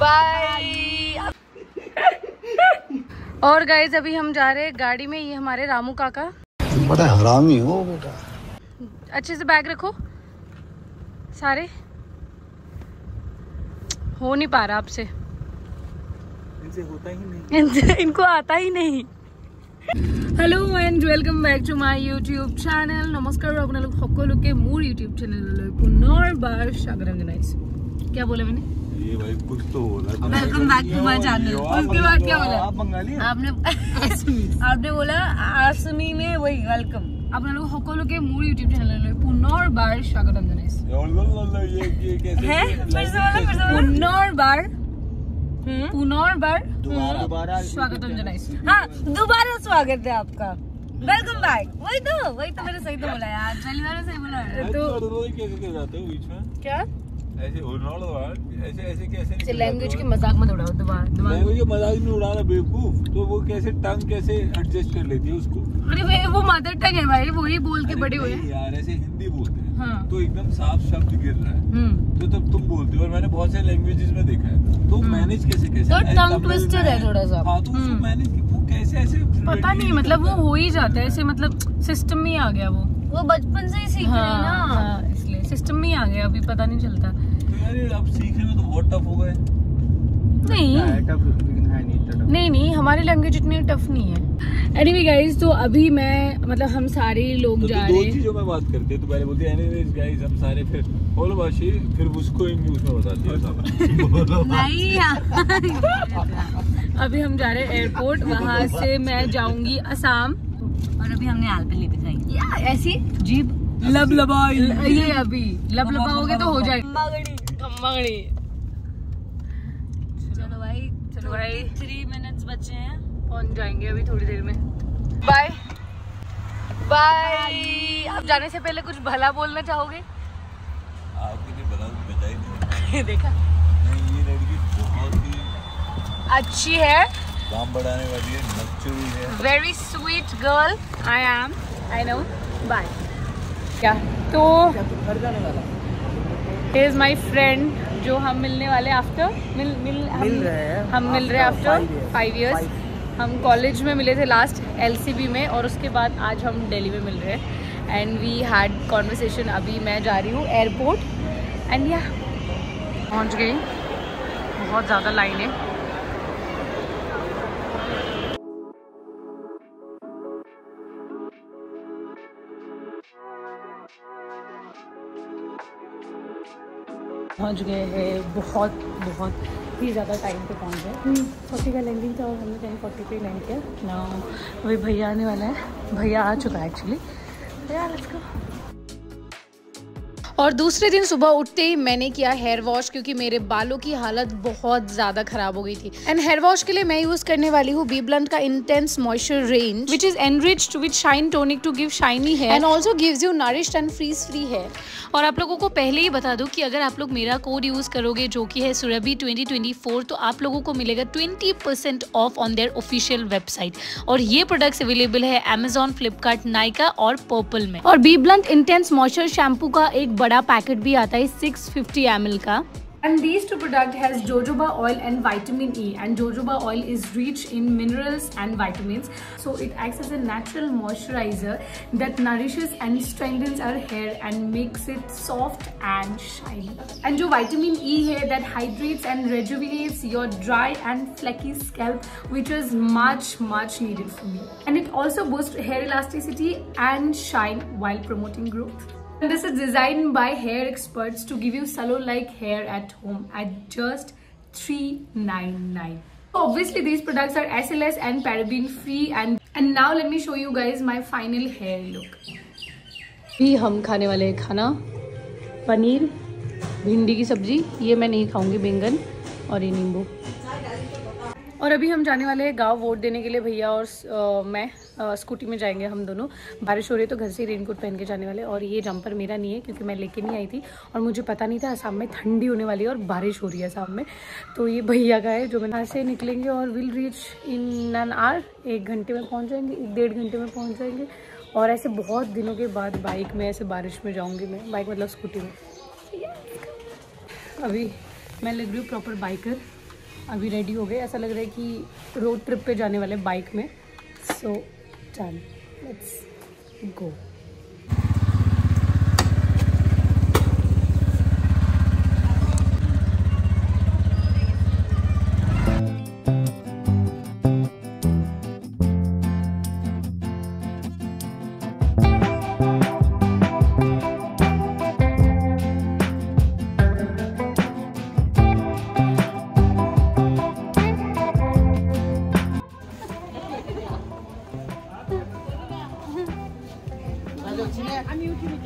Bye और guys अभी हम जा रहे हैं गाड़ी में ये हमारे रामू काका बड़ा हरामी हो बेटा अच्छे से बैग रखो सारे हो नहीं पा रहा आपसे इनसे होता ही नहीं इनसे- इनको आता ही नहीं hello' and welcome back to my YouTube channel নমস্কাৰ আপোনালোক সকলোকে মোৰ ইউটিউব চেনেললৈ পুনৰবাৰ স্বাগতম জনাইছোঁ क्या बोला मैंने? ये भाई कुछ तो बोला welcome back to my channel उसके बाद क्या बोला? आप बंगाली आपने आपने बोला आसमी में वही वेलकम আপনাদের ইউটিউব পুনৰবাৰ স্বাগতম জনাইছো পুনৰবাৰ পুনৰবাৰ স্বাগতম জনাইছো হা স্বাগত আপকা वेलकम बैक वही तो वही तो मैंने सही तो बोला यार। पहली बार सही बोला। तो क्या? कैसे कर जाते हो। बीच में क्या ऐसे ऐसे ऐसे कैसे लैंग्वेज की मज़ाक मत उड़ाओ दोबारा लैंग्वेज के मज़ाक में उड़ा रहा बेवकूफ़। तो वो कैसे टंग कैसे एडजस्ट कर लेती है उसको? अरे भाई वो मदर टंग है भाई वही बोल के बड़े हुए यार ऐसे हिंदी बोलते हैं। हाँ। तो एकदम साफ़ शब्द गिर रहा है। हम्म। तो तब तुम बोलते हो और मैंने बहुत सारे लैंग्वेजेस में देखा है। तो हम्म। मैनेज कैसे कैसे? तो ऐसे twister में- है थोड़ा सा। हाँ तो उसको हम्म। मैनेज वो कैसे ऐसे पता नहीं मतलब वो हो। ही जाता है ऐसे मतलब सिस्टम में आ गया वो। वो बचपन से ही सीख हाँ, रहे हैं ना। हाँ सिस्टम में ही आ गया अभी पता नहीं चलता। तो यार अब सीखने में तो बहुत टफ हो गए। नहीं। नहीं नहीं हमारी लैंग्वेज इतनी टफ नहीं है। एनीवे anyway गाइस तो अभी मैं मतलब हम सारे लोग तो, जा तो रहे हैं। चीज़ों में बात करते हैं तो पहले बोलते हैं एनीवेज गाइस हम सारे फिर बोलो भाषी फिर उसको इंग्लिश में बताती है सब बोलो नहीं अभी हम जा रहे हैं एयरपोर्ट वहाँ से मैं जाऊँगी असम। और अभी हमने आलपली दिखाई या ऐसी जीप। लब लबाई। ये अभी। लब लबाओगे तो हो जाएगा। चलो भाई चलो भाई। थ्री मिनट्स बचे हैं। पहुँच जाएँगे अभी थोड़ी देर में। बाय बाय आप जाने से पहले कुछ भला बोलना चाहोगे? आपके लिए बता दूँ बचा ही नहीं। देखा। नहीं ये लड़की बहुत ही अच्छी है। दाम बढ़ाने वाली है नक्चुरी है। Very sweet girl I am I know bye क्या? तो इज़ माई फ्रेंड जो हम मिलने वाले आफ्टर मिल मिल हम मिल रहे हैं। हम मिल रहे हैं आफ्टर फाइव ईयर्स हम कॉलेज में मिले थे लास्ट एलसीबी में और उसके बाद आज हम दिल्ली में मिल रहे हैं। एंड वी हैड कॉन्वर्सेशन अभी मैं जा रही हूँ एयरपोर्ट एंड या पहुँच गई। बहुत ज़्यादा लाइन है। पहुँच गए हैं बहुत बहुत ही ज़्यादा टाइम पे पहुँच गए। फोर्टी का लैंडिंग था और हमने टेन फोर्टी पे लैंड किया। ना वही भैया आने वाला है। भैया आ चुका है एक्चुअली भैया लेट्स गो और दूसरे दिन सुबह उठते ही मैंने किया हेयर वॉश क्योंकि मेरे बालों की हालत बहुत ज़्यादा खराब हो गई थी। एंड हेयर वॉश के लिए मैं यूज़ करने वाली हूँ बी ब्लंट का intense moisture range which is enriched with shine tonic to give shiny hair and also gives you nourished and frizz free hair और आप लोगों को पहले ही बता दूँ कि अगर आप लोग मेरा कोड यूज़ करोगे जो कि है सुरभि 2024 तो आप लोगों को मिलेगा 20% off on their official website और ये प्रोडक्ट्स अवेलेबल है अमेजॉन फ्लिपकार्ट नाइका और पर्पल में। और B blunt intense moisture shampoo का एक बड़ा पैकेट भी आता है 650 फिफ्टी का And these two products has jojoba oil and vitamin E and jojoba oil is rich in minerals and vitamins so it acts as a natural moisturizer that nourishes and strengthens our hair and makes it soft and shiny. And जो vitamin E है that hydrates and rejuvenates your dry and flaky scalp which is much much needed for me. And it also boosts hair elasticity and shine while promoting growth. This is designed by hair experts to give you salon-like hair at home at just 399 Obviously, these products are SLS and paraben free and and now let me show you guys my final hair look. भी हम खाने वाले हैं खाना पनीर भिंडी की सब्ज़ी ये मैं नहीं खाऊँगी बैंगन और ये नींबू और अभी हम जाने वाले हैं गाँव वोट देने के लिए भैया और अ, मैं स्कूटी में जाएँगे हम दोनों। बारिश हो रही है तो घर से रेनकोट पहन के जाने वाले और ये जंपर मेरा नहीं है क्योंकि मैं लेके नहीं आई थी और मुझे पता नहीं था असम में ठंडी होने वाली है और बारिश हो रही है असम में। तो ये भैया का है जो मैं यहाँ से निकलेंगे और will reach in an hour एक घंटे में पहुँच जाएँगे एक डेढ़ घंटे में पहुँच जाएँगे। और ऐसे बहुत दिनों के बाद बाइक में ऐसे बारिश में जाऊँगी मैं बाइक मतलब स्कूटी में। अभी मैं लग रही हूँ प्रॉपर बाइकर अभी रेडी हो गए। ऐसा लग रहा है कि रोड ट्रिप पे जाने वाले बाइक में। सो डन लेट्स गो ভিডিঅ'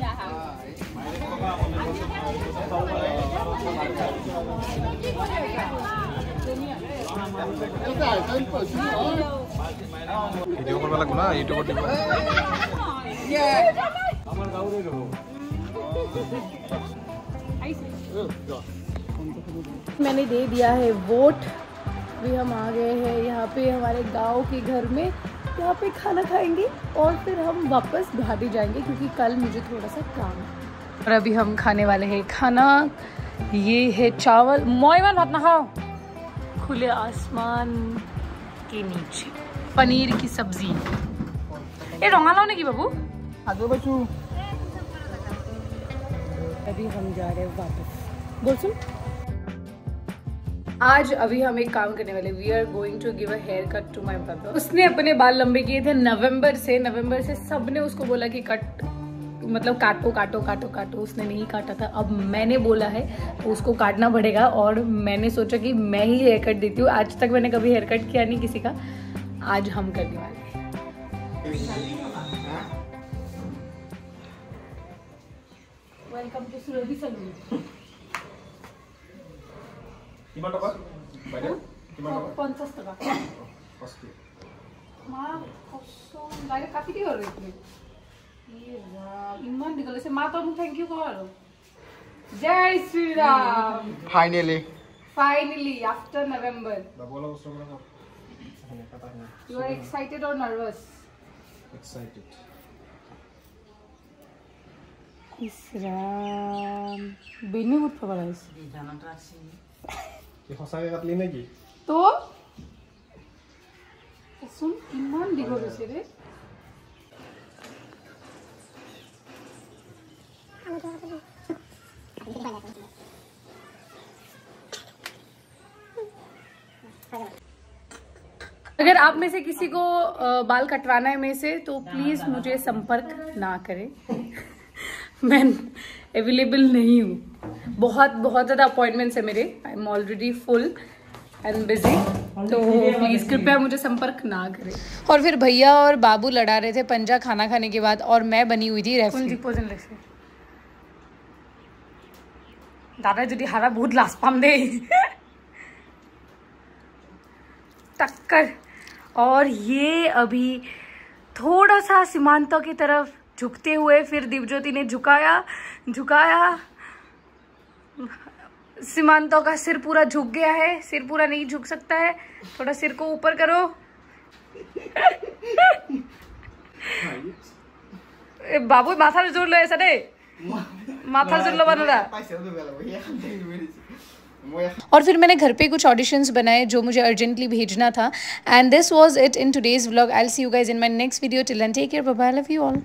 কৰিব লাগিব না ইউটিউবত দিব আমার গাউরে রো मैंने दे दिया है वोट भी हम आ गए हैं यहाँ पे हमारे गांव के घर में यहाँ पे खाना खाएँगे और फिर हम वापस घाटी जाएँगे क्योंकि कल मुझे थोड़ा सा काम है। और अभी हम खाने वाले हैं खाना। ये है चावल। मोयमन भात ना खाओ खुले आसमान के नीचे। पनीर की सब्ज़ी। ये रंगालाओ ने की बाबू। अभी हम जा रहे हैं वापस। बोल सुन। आज अभी हम एक काम करने वाले we are going to give a hair cut to my brother उसने अपने बाल लंबे किए थे नवंबर से नवंबर से सबने उसको बोला कि कट मतलब काटो काटो काटो काटो। उसने नहीं काटा था। अब मैंने बोला है तो उसको काटना पड़ेगा और मैंने सोचा कि मैं ही हेयर कट देती हूँ। आज तक मैंने कभी हेयर कट किया नहीं किसी का। आज हम करने वाले हैं। वेलकम टू सुरभि सलून কিমান টকা? বাইদেউ কিমান টকা? পঞ্চাশ টাকা। মা কষ্ট বাইৰে কাটি দিব আৰু এইখিনি। ইমান দীঘল হৈছে। মা তই মোক থেংক ইউ কৰ আৰু। জয় Shriram. Finally finally after November you are excited or nervous excited বেনি বহুত থব লাগিছে কি সঁচাকৈ কাটলি নেকি তো চোন ইমান দীঘল হৈছে ৰে अगर आप में से किसी को अ, बाल कटवाना है में से तो प्लीज मुझे संपर्क ना करें मैं अवेलेबल नहीं हूँ बहुत बहुत ज़्यादा अपॉइंटमेंट्स तो है मेरे। I am already full and busy तो प्लीज़ कृपया मुझे संपर्क ना करें। और फिर भैया और बाबू लड़ा रहे थे पंजा खाना खाने के बाद और मैं बनी हुई थी दादा जी हारा बहुत लास्ट पाम दे। टक्कर। और ये अभी थोड़ा सा सीमांतों की तरफ़ झुकते हुए फिर दिवज्योति ने झुकाया झुकाया। सीमांतों का सिर पूरा झुक गया है, सिर पूरा नहीं झुक सकता है। थोड़ा सिर को ऊपर करो। बाबू, माथा ज़ोर लो ऐसा नहीं। माथा ज़ोर लो बना और फिर मैंने घर पे कुछ ऑडिशंस बनाए जो मुझे अर्जेंटली भेजना था। And this was it in today's vlog I see you guys in my next video till and take care bye love you all